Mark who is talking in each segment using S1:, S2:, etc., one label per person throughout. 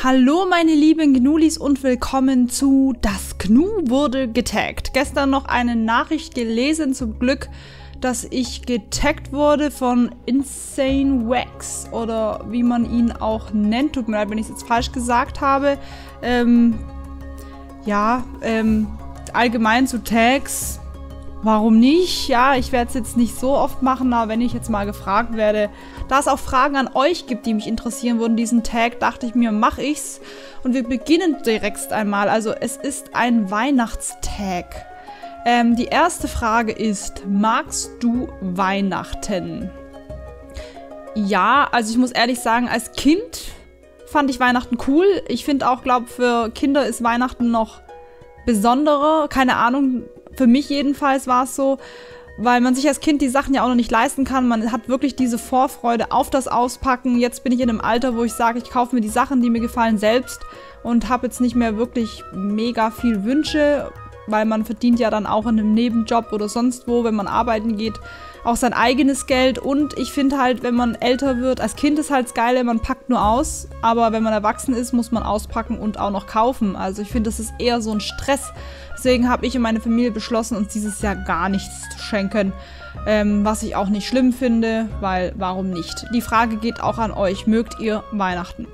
S1: Hallo meine lieben Gnulis und willkommen zu Das Gnu wurde getaggt. Gestern noch eine Nachricht gelesen, zum Glück, dass ich getaggt wurde von Insane Wax oder wie man ihn auch nennt. Tut mir leid, wenn ich es jetzt falsch gesagt habe. Ähm, ja, ähm, allgemein zu Tags Warum nicht? Ja, ich werde es jetzt nicht so oft machen, aber wenn ich jetzt mal gefragt werde, da es auch Fragen an euch gibt, die mich interessieren würden, diesen Tag, dachte ich mir, mache ich's. Und wir beginnen direkt einmal. Also es ist ein Weihnachtstag. Ähm, die erste Frage ist, magst du Weihnachten? Ja, also ich muss ehrlich sagen, als Kind fand ich Weihnachten cool. Ich finde auch, glaube für Kinder ist Weihnachten noch besonderer. Keine Ahnung, für mich jedenfalls war es so, weil man sich als Kind die Sachen ja auch noch nicht leisten kann. Man hat wirklich diese Vorfreude auf das Auspacken. Jetzt bin ich in einem Alter, wo ich sage, ich kaufe mir die Sachen, die mir gefallen, selbst und habe jetzt nicht mehr wirklich mega viel Wünsche, weil man verdient ja dann auch in einem Nebenjob oder sonst wo, wenn man arbeiten geht, auch sein eigenes Geld. Und ich finde halt, wenn man älter wird, als Kind ist halt das Geile, man packt nur aus, aber wenn man erwachsen ist, muss man auspacken und auch noch kaufen. Also ich finde, das ist eher so ein Stress Deswegen habe ich und meine Familie beschlossen, uns dieses Jahr gar nichts zu schenken. Ähm, was ich auch nicht schlimm finde, weil warum nicht? Die Frage geht auch an euch. Mögt ihr Weihnachten?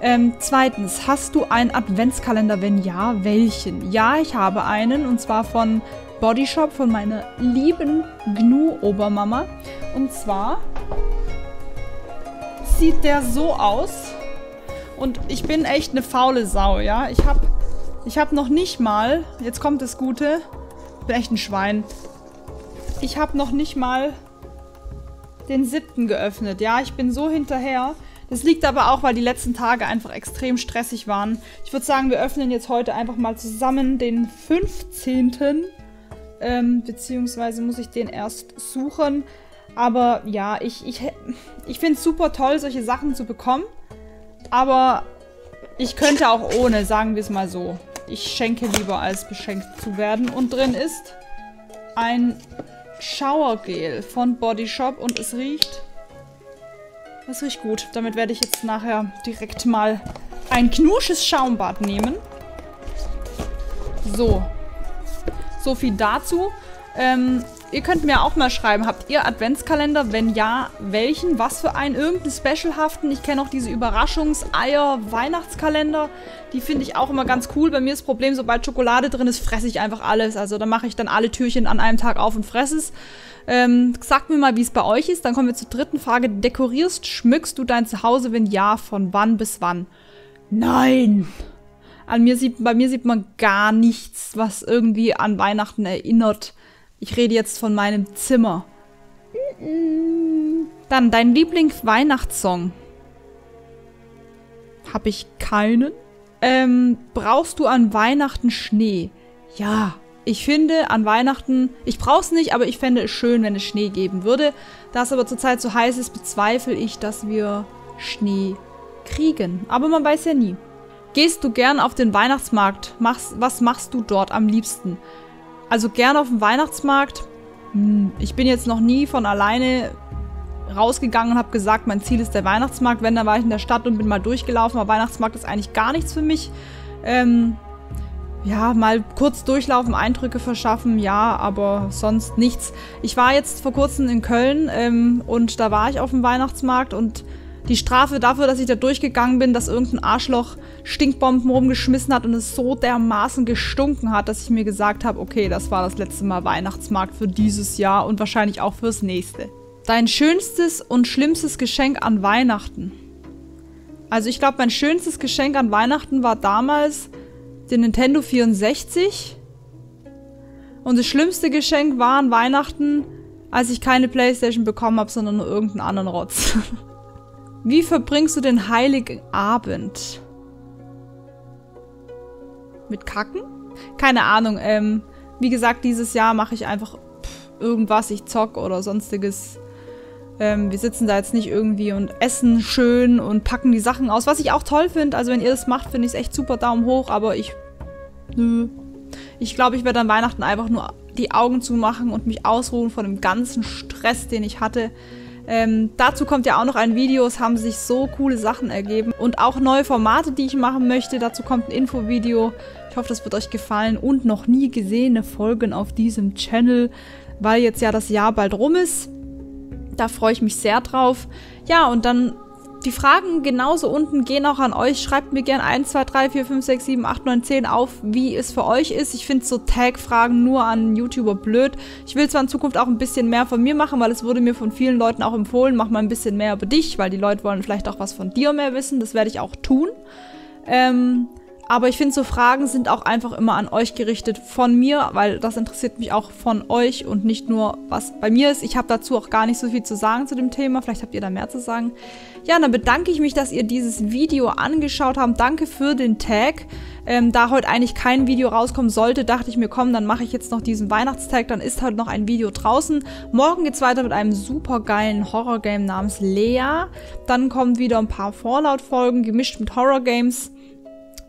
S1: Ähm, zweitens, hast du einen Adventskalender? Wenn ja, welchen? Ja, ich habe einen und zwar von Bodyshop, von meiner lieben Gnu-Obermama. Und zwar sieht der so aus. Und ich bin echt eine faule Sau, ja. Ich habe ich habe noch nicht mal, jetzt kommt das Gute, bin echt ein Schwein. Ich habe noch nicht mal den siebten geöffnet. Ja, ich bin so hinterher. Das liegt aber auch, weil die letzten Tage einfach extrem stressig waren. Ich würde sagen, wir öffnen jetzt heute einfach mal zusammen den 15. Ähm, beziehungsweise muss ich den erst suchen. Aber ja, ich, ich, ich finde es super toll, solche Sachen zu bekommen. Aber ich könnte auch ohne, sagen wir es mal so. Ich schenke lieber, als beschenkt zu werden. Und drin ist ein Showergel von Body Shop und es riecht... Es riecht gut. Damit werde ich jetzt nachher direkt mal ein knusches Schaumbad nehmen. So. So viel dazu. Ähm, Ihr könnt mir auch mal schreiben, habt ihr Adventskalender? Wenn ja, welchen? Was für einen? Irgendeinen specialhaften? Ich kenne auch diese Überraschungseier-Weihnachtskalender. Die finde ich auch immer ganz cool. Bei mir ist das Problem, sobald Schokolade drin ist, fresse ich einfach alles. Also da mache ich dann alle Türchen an einem Tag auf und fresse es. Ähm, sagt mir mal, wie es bei euch ist. Dann kommen wir zur dritten Frage. Dekorierst, schmückst du dein Zuhause? Wenn ja, von wann bis wann? Nein! An mir sieht, bei mir sieht man gar nichts, was irgendwie an Weihnachten erinnert. Ich rede jetzt von meinem Zimmer. Dann dein Lieblings-Weihnachtssong. Hab ich keinen? Ähm, brauchst du an Weihnachten Schnee? Ja, ich finde an Weihnachten, ich brauch's nicht, aber ich fände es schön, wenn es Schnee geben würde. Da es aber zurzeit so heiß ist, bezweifle ich, dass wir Schnee kriegen. Aber man weiß ja nie. Gehst du gern auf den Weihnachtsmarkt? Machst, was machst du dort am liebsten? Also gern auf dem Weihnachtsmarkt. Hm, ich bin jetzt noch nie von alleine rausgegangen und habe gesagt, mein Ziel ist der Weihnachtsmarkt. Wenn, dann war ich in der Stadt und bin mal durchgelaufen. Aber Weihnachtsmarkt ist eigentlich gar nichts für mich. Ähm, ja, mal kurz durchlaufen, Eindrücke verschaffen, ja, aber sonst nichts. Ich war jetzt vor kurzem in Köln ähm, und da war ich auf dem Weihnachtsmarkt und die Strafe dafür, dass ich da durchgegangen bin, dass irgendein Arschloch Stinkbomben rumgeschmissen hat und es so dermaßen gestunken hat, dass ich mir gesagt habe, okay, das war das letzte Mal Weihnachtsmarkt für dieses Jahr und wahrscheinlich auch fürs nächste. Dein schönstes und schlimmstes Geschenk an Weihnachten. Also ich glaube, mein schönstes Geschenk an Weihnachten war damals der Nintendo 64. Und das schlimmste Geschenk war an Weihnachten, als ich keine Playstation bekommen habe, sondern nur irgendeinen anderen Rotz. Wie verbringst du den heiligen Abend? Mit Kacken? Keine Ahnung. Ähm, wie gesagt, dieses Jahr mache ich einfach pff, irgendwas. Ich zock oder sonstiges. Ähm, wir sitzen da jetzt nicht irgendwie und essen schön und packen die Sachen aus. Was ich auch toll finde. Also wenn ihr das macht, finde ich es echt super. Daumen hoch. Aber ich... Nö. Ich glaube, ich werde an Weihnachten einfach nur die Augen zumachen und mich ausruhen von dem ganzen Stress, den ich hatte. Ähm, dazu kommt ja auch noch ein Video, es haben sich so coole Sachen ergeben und auch neue Formate, die ich machen möchte. Dazu kommt ein Infovideo. Ich hoffe, das wird euch gefallen und noch nie gesehene Folgen auf diesem Channel, weil jetzt ja das Jahr bald rum ist. Da freue ich mich sehr drauf. Ja, und dann die Fragen genauso unten gehen auch an euch. Schreibt mir gerne 1, 2, 3, 4, 5, 6, 7, 8, 9, 10 auf, wie es für euch ist. Ich finde so Tag-Fragen nur an YouTuber blöd. Ich will zwar in Zukunft auch ein bisschen mehr von mir machen, weil es wurde mir von vielen Leuten auch empfohlen, mach mal ein bisschen mehr über dich, weil die Leute wollen vielleicht auch was von dir mehr wissen. Das werde ich auch tun. Ähm, aber ich finde, so Fragen sind auch einfach immer an euch gerichtet von mir, weil das interessiert mich auch von euch und nicht nur, was bei mir ist. Ich habe dazu auch gar nicht so viel zu sagen zu dem Thema. Vielleicht habt ihr da mehr zu sagen. Ja, dann bedanke ich mich, dass ihr dieses Video angeschaut habt. Danke für den Tag. Ähm, da heute eigentlich kein Video rauskommen sollte, dachte ich mir, komm, dann mache ich jetzt noch diesen Weihnachtstag. Dann ist halt noch ein Video draußen. Morgen geht es weiter mit einem super geilen Horror-Game namens Lea. Dann kommen wieder ein paar Fallout-Folgen gemischt mit Horror-Games.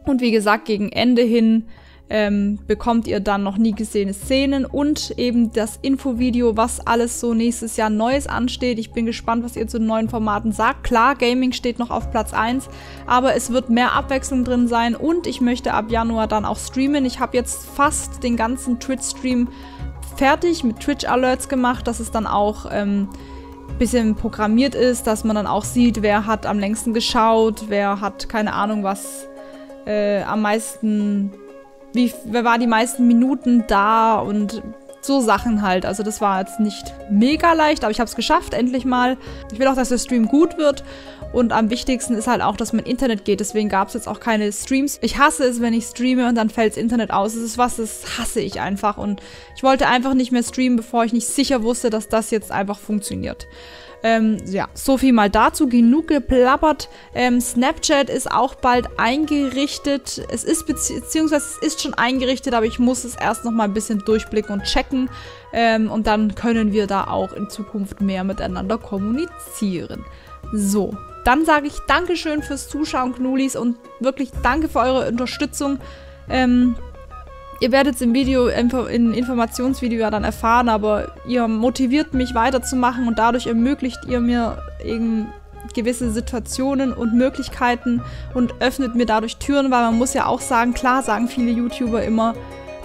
S1: Und wie gesagt, gegen Ende hin ähm, bekommt ihr dann noch nie gesehene Szenen und eben das Infovideo, was alles so nächstes Jahr Neues ansteht. Ich bin gespannt, was ihr zu den neuen Formaten sagt. Klar, Gaming steht noch auf Platz 1, aber es wird mehr Abwechslung drin sein und ich möchte ab Januar dann auch streamen. Ich habe jetzt fast den ganzen Twitch-Stream fertig mit Twitch-Alerts gemacht, dass es dann auch ähm, bisschen programmiert ist, dass man dann auch sieht, wer hat am längsten geschaut, wer hat keine Ahnung was äh, am meisten, wie, wer war die meisten Minuten da und so Sachen halt. Also das war jetzt nicht mega leicht, aber ich habe es geschafft, endlich mal. Ich will auch, dass der Stream gut wird. Und am wichtigsten ist halt auch, dass mein Internet geht. Deswegen gab es jetzt auch keine Streams. Ich hasse es, wenn ich streame und dann fällt das Internet aus. Das ist was, das hasse ich einfach. Und ich wollte einfach nicht mehr streamen, bevor ich nicht sicher wusste, dass das jetzt einfach funktioniert. Ähm, ja, so viel mal dazu. Genug geplappert. Ähm, Snapchat ist auch bald eingerichtet. Es ist beziehungsweise es ist schon eingerichtet, aber ich muss es erst noch mal ein bisschen durchblicken und checken. Ähm, und dann können wir da auch in Zukunft mehr miteinander kommunizieren. So, dann sage ich Dankeschön fürs Zuschauen, Knulis, und wirklich danke für eure Unterstützung. Ähm, Ihr werdet es im Video, im Informationsvideo ja dann erfahren, aber ihr motiviert mich weiterzumachen und dadurch ermöglicht ihr mir eben gewisse Situationen und Möglichkeiten und öffnet mir dadurch Türen, weil man muss ja auch sagen, klar sagen viele YouTuber immer,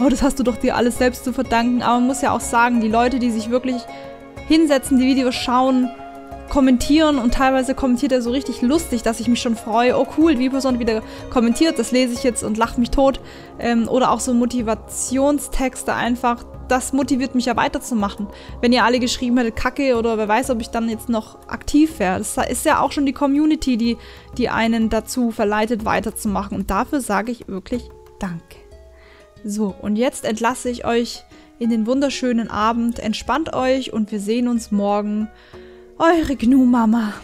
S1: oh, das hast du doch dir alles selbst zu verdanken, aber man muss ja auch sagen, die Leute, die sich wirklich hinsetzen, die Videos schauen, kommentieren und teilweise kommentiert er so richtig lustig, dass ich mich schon freue, oh cool, die Person wieder kommentiert, das lese ich jetzt und lacht mich tot. Ähm, oder auch so Motivationstexte einfach, das motiviert mich ja weiterzumachen. Wenn ihr alle geschrieben hättet, kacke oder wer weiß, ob ich dann jetzt noch aktiv wäre. Das ist ja auch schon die Community, die, die einen dazu verleitet, weiterzumachen. Und dafür sage ich wirklich Danke. So, und jetzt entlasse ich euch in den wunderschönen Abend. Entspannt euch und wir sehen uns morgen. Eure Gnu-Mama.